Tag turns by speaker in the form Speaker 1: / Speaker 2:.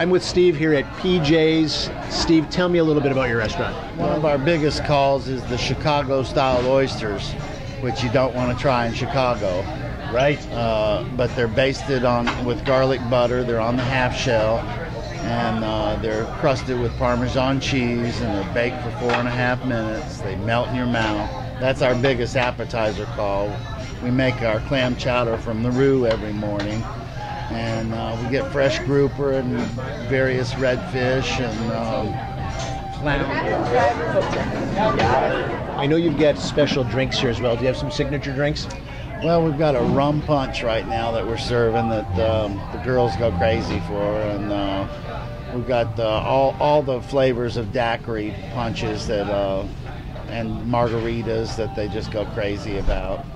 Speaker 1: I'm with Steve here at PJ's. Steve, tell me a little bit about your restaurant.
Speaker 2: One of our biggest calls is the Chicago style oysters, which you don't want to try in Chicago.
Speaker 1: Right.
Speaker 2: Uh, but they're basted on with garlic butter. They're on the half shell, and uh, they're crusted with Parmesan cheese, and they're baked for four and a half minutes. They melt in your mouth. That's our biggest appetizer call. We make our clam chowder from the roux every morning, and uh, we get fresh grouper and various redfish and um, flounder.
Speaker 1: I know you've got special drinks here as well. Do you have some signature drinks?
Speaker 2: Well, we've got a rum punch right now that we're serving that um, the girls go crazy for, and uh, we've got uh, all all the flavors of daiquiri punches that uh, and margaritas that they just go crazy about.